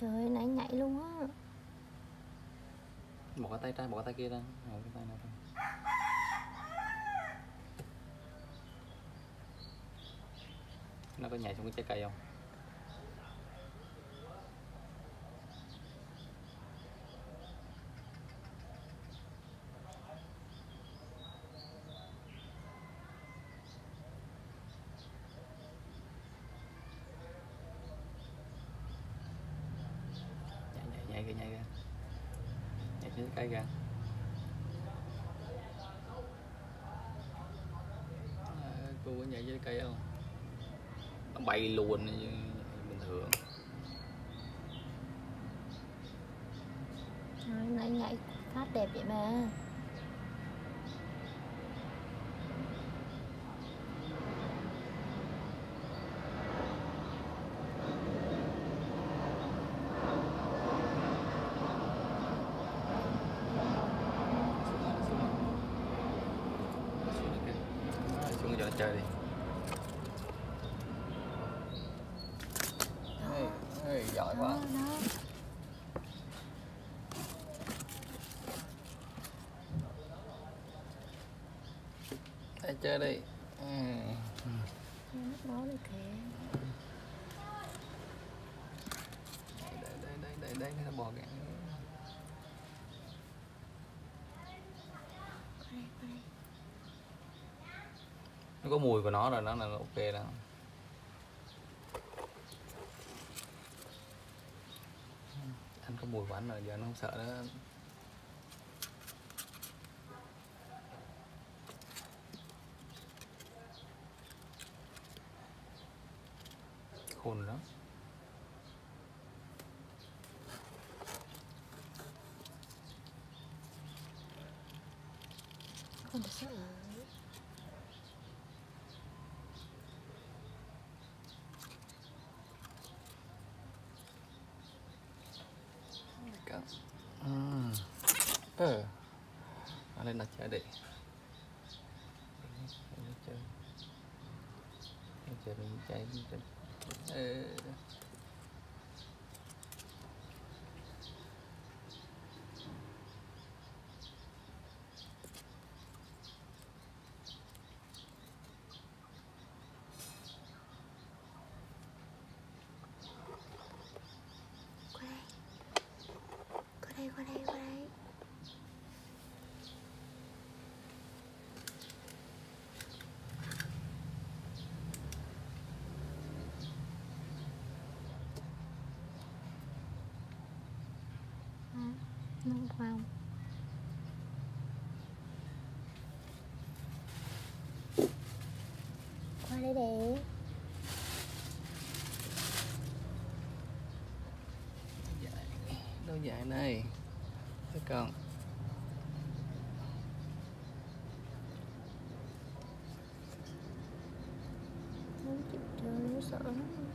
trời nãy nhảy luôn á. Một cái tay trái, một cái tay kia ra. Một cái tay này ra nó có nhảy xuống cái trái cây không? Nhảy nhảy nhảy kìa nhảy kìa. Nhảy trên cây kìa. Cô có nhảy dưới cây không? Nó bay luôn như bình thường. Trời, nãy nhảy phát đẹp vậy mà. Chơi đi. Ê, ê, giỏi quá. Đó đó. Đây chơi đi. Ừ. máu đi kìa đây đây đây đây đây nó bò kìa. qua đây qua đây nó có mùi của nó rồi, nó là ok đó. Anh có mùi của anh rồi, giờ nó không sợ nữa. Khôn lắm. Đó không được sợ Cậu. Ừ. Ờ. Nó lên đặt chơi đi. Lên chơi. Lên chơi lên chơi lên chơi. Ờ. qua đây qua đây qua đây qua đây Hả? Nó không qua đây để. Đâu dài này. Thấy con. nó chịu chơi nó sợ lắm